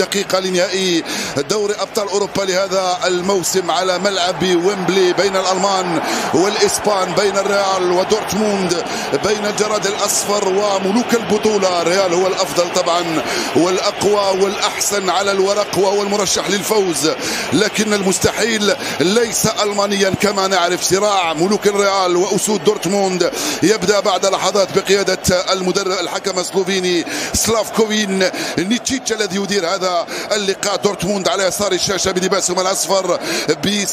دقيقة لنهائي دوري أبطال أوروبا لهذا الموسم على ملعب ويمبلي بين الألمان والإسبان بين الريال ودورتموند بين الجراد الأصفر وملوك البطولة. الريال هو الأفضل طبعا والأقوى والأحسن على الورق وهو المرشح للفوز. لكن المستحيل ليس ألمانيا كما نعرف. صراع ملوك الريال وأسود دورتموند يبدأ بعد لحظات بقيادة المدرب الحكم السلوفيني سلافكوين نيتشيتش الذي يدير هذا اللقاء دورتموند على يسار الشاشة بلباسهم الأصفر ب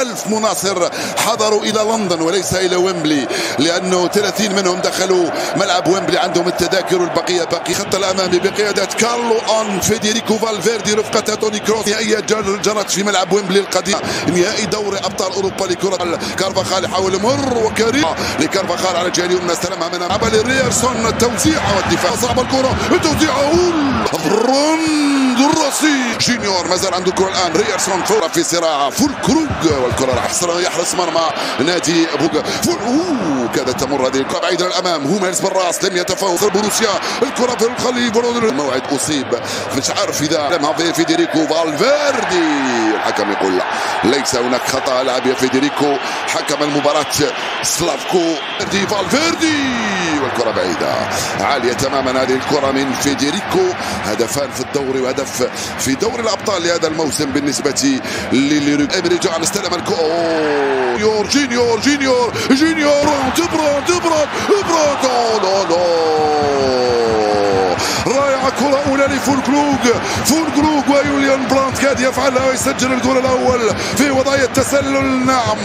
ألف مناصر حضروا إلى لندن وليس إلى ويمبلي لأنه 30 منهم دخلوا ملعب ويمبلي عندهم التذاكر والبقية باقي خط الأمامي بقيادة كارلو أون فيديريكو فالفيردي رفقة توني كروس نهائية جرت في ملعب ويمبلي القديم. نهائي دوري أبطال أوروبا لكرة كارفاخال يحاول يمر وكريم. لكارفاخال على الجهة اليمنى استلمها من عبالي ريرسون التوزيع والدفاع. صعب الكرة التوزيع روند الرصيد جونيور مازال عنده الكرة الآن. ريرسون فورا في صراع. فول كروج والكرة راح يحرس مرمى نادي بوغا فول كادت تمر هذه الكرة بعيدا الأمام. هوميلز بالراس لم يتفوق بروسيا الكرة في الخلي الموعد أصيب. مش عارف إذا لمها في فيديريكو فالفيردي. الحكم يقول لا. ليس هناك خطأ. لعب فيديريكو حكم المباراة سلافكو. دي فالفيردي. والكرة بعيدة. عالية تماما هذه الكرة من فيديريكو هدفان في الدوري وهدف في دوري الأبطال لهذا الموسم بالنسبة لإمري جان استلم الكرة جونيور جونيور جونيور جونيور. برونت برونت برونت لا لا رائعة كرة أولى لفولكروغ فولكلوغ ويوليان براند كاد يفعلها ويسجل الجول الأول في وضعية تسلل. نعم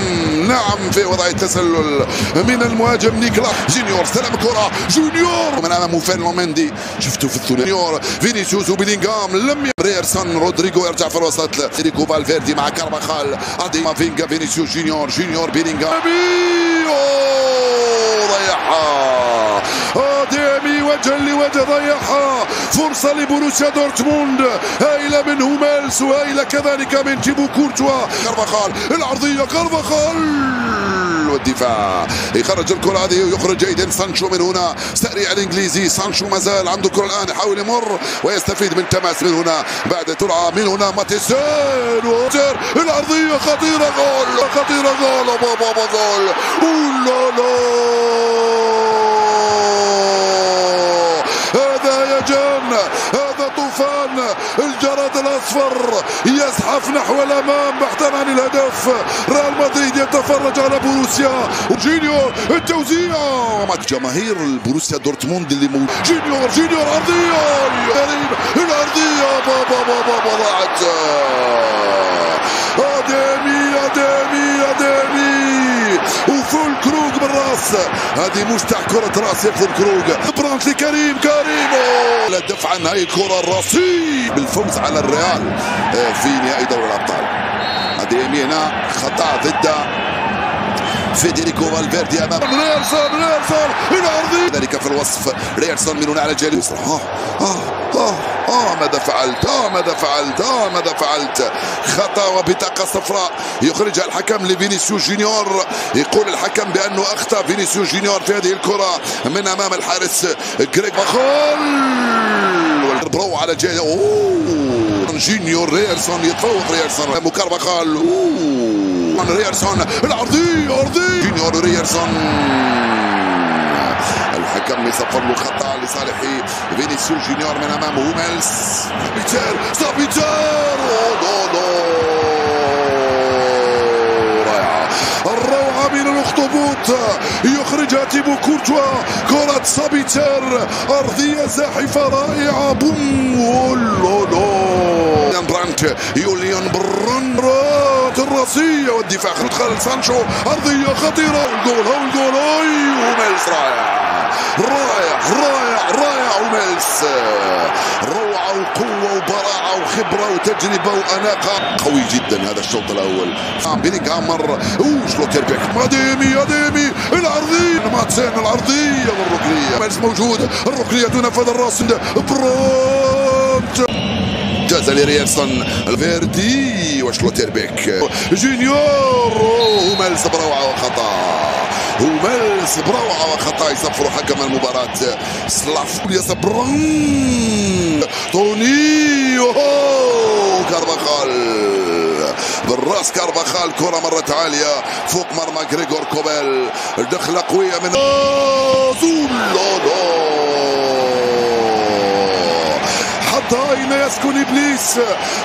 نعم في وضعية تسلل من المهاجم نيكلا جونيور. استلم الكرة جونيور. من أمامه فين مندي شفتوا في الثلاثي جونيور فينيسيوس وبيلينغهام. لم ريرسون رودريجو يرجع في الوسط. ريكو فالفيردي مع كارفاخال. أدي مافينجا فينيسيوس جونيور. جونيور بيلينغهام. ضيعها وجها لوجه ضيعها. فرصة لبروسيا دورتموند. هايلة من هوميلس وهايلة كذلك من تيبو كورتوا. كارفاخال العرضية كارفاخال! والدفاع. يخرج الكرة هذه ويخرج جيدا سانشو من هنا سريع الإنجليزي. سانشو ما زال عنده الكرة الآن يحاول يمر ويستفيد من تماس من هنا. بعد ترعى من هنا ماتسين الارضية خطيرة جول خطيرة جول بابا جول لا لا هذا يا جان هذا طوفان الجراد الأصفر يزحف نحو الأمام بحثا عن الهدف. ريال مدريد يتفرج على بروسيا وجينيور التوزيع جماهير البروسيا دورتموند اللي موجود جينيور جينيور ارضيه غريب الأرضية. بابا بابا ضاعت. ادمي ادمي ادمي وفول بالراس هذه مفتاح كرة راس ياخذ كروج برانت لكريم كريم. لا دفع عن هاي الكرة الرصيد بالفوز على الريال في نهائي دوري الأبطال. هذه يمينة خطأ ضد فيديريكو فالفيردي أمام ريرسون ريرسون الارضي ذلك في الوصف. ريرسون من هنا على الجهه اليسرى آه آه آه. آه ماذا فعلت؟ آه ماذا فعلت؟ آه ماذا فعلت؟ خطأ وبطاقة صفراء. يخرجها الحكم لفينيسيوس جونيور. يقول الحكم بأنه أخطأ فينيسيوس جونيور في هذه الكرة من أمام الحارس جريج باخول. برو على أوه. جونيور ريرسون يتفوق. ريرسون مكارباخال أوه. ريرسون العرضية أرضية جونيور ريرسون. الحكم يصفر له خطأ لصالح فينيسيوس جونيور من أمامه هوميلز سابيتير سابيتير رائعة الروعة من الأخطبوط. يخرجها تيبو كورتوا. كرة سابيتير. أرضية زاحفة رائعة. بوم. برانت. يوليان برانت الراسية والدفاع. خالد سانشو. أرضية خطيرة. والجول هو الجول. هوميلز رائع. رائع رائع رائع هوميلز روعة وقوة وبراعة وخبرة وتجربة وأناقة. قوي جدا هذا الشوط الأول. بيلينغهام مر اوه شلوتربيك اديمي اديمي العرضية. ماتسين العرضية والركنية. هوميلز موجود. الركنية تنفذ الراس. برانت. جاز لريرسون فالفيردي. وشلوتربيك جونيور. هوميلز بروعة وخطأ. وميلز بروعة وخطأ يصفر حكم المباراة سلاف يسبرون توني كارباخال بالراس كارباخال كرة مرت عالية فوق مرمى غريغور كوبيل. دخلة قوية من زولولو حتى أين يسكن إبليس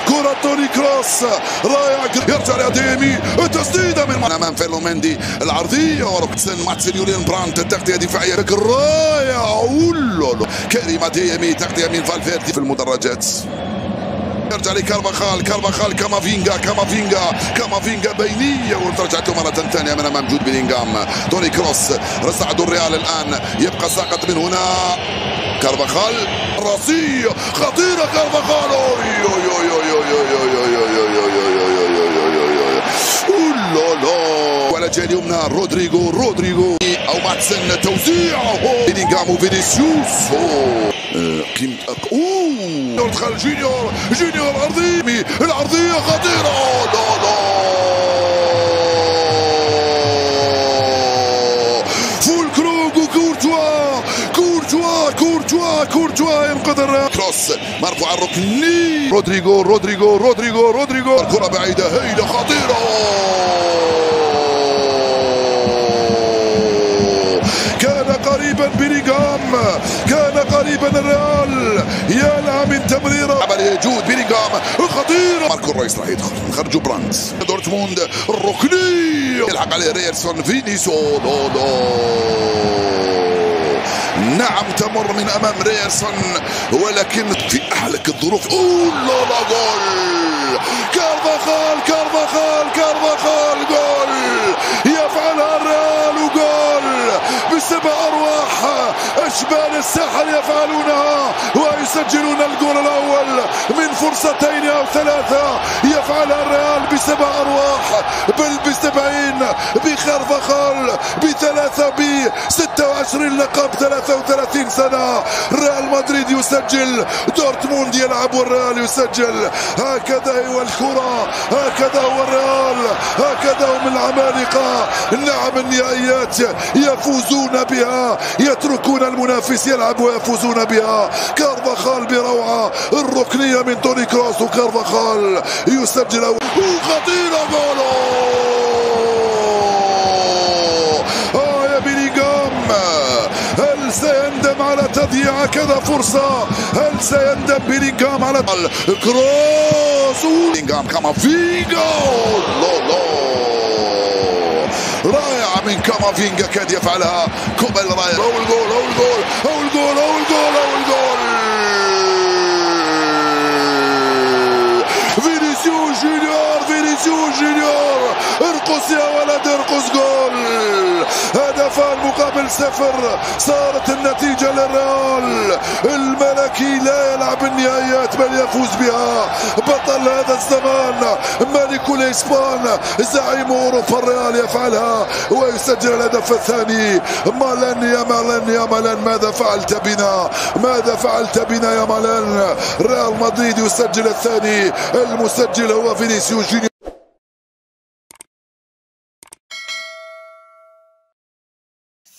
كرة توني كروس رائع يرجع لأديمي التسديدة من أمام فيلو مندي العرضية وركسن ماتسن يولين برانت تغطية دفاعية رائع أولولو كريم أديمي تغطية من فالفيردي في المدرجات يرجع لكارفاخال كارفاخال كامافينجا كامافينجا كامافينجا بينية وترجعته مرة ثانية من أمام جود بيلينغهام توني كروس رصعد الريال الآن يبقى ساقط من هنا كارفاخال راسية خطيرة كارفاخال وعلى الجهة اليمنى رودريجو رودريجو أو ماتسن توزيع بيلينغهام وفينيسيوس قيمة اوه دخل جونيور جونيور ارضي العرضية خطيرة لا لا كورتوا ينقذ كروس مرفوع الركني رودريجو رودريجو رودريجو رودريجو الكرة بعيدة. هيلة خطيرة. كان قريبا بيلينغهام. كان قريبا الريال. يا من تمريرة. عمل جود بيلينغهام. خطيره ماركو رويس راح يدخل. خرجوا بروسيا دورتموند. الركني. يلحق عليه ريرسون لو نعم تمر من أمام ريرسون ولكن في احلك الظروف. أوه لا جول. كارفاخال كارفاخال كارفاخال جول. يفعلها الريال وجول. بسبع ارواح إشبال الساحل يفعلونها ويسجلون الجول الأول من فرصتين أو ثلاثة. يفعلها الريال بسبع أرواح بل بسبعين بكارفاخال بثلاثة ب 26 لقب 33 سنة. ريال مدريد يسجل دورتموند يلعب والريال يسجل. هكذا هو الكرة هكذا هو الريال. هكذا هم العمالقة. نعم النهائيات يفوزون بها يتركون المنافس يلعب ويفوزون بها. كارفاخال بروعة الركنية من توني كروس وكارفاخال يسجل هل سيندم على تضييع كذا فرصة؟ هل سيندم بيلينغهام على كروس! بيلينغهام كامافينجا لا لا رائعة من كامافينجا كاد يفعلها كوبل رائع أول جول أول جول أول جول أول جول أول جول فينيسيوس جونيور فينيسيوس جونيور ارقص يا ولد ارقص جول. هدفان مقابل صفر. صارت النتيجة للريال. الملكي لا يلعب النهائيات بل يفوز بها. بطل هذا الزمان ملك الإسبان. زعيم أوروبا الريال يفعلها ويسجل الهدف الثاني. مالن يا مالن يا مالن ماذا فعلت بنا؟ ماذا فعلت بنا يا مالن؟ ريال مدريد يسجل الثاني. المسجل هو فينيسيوس جونيور.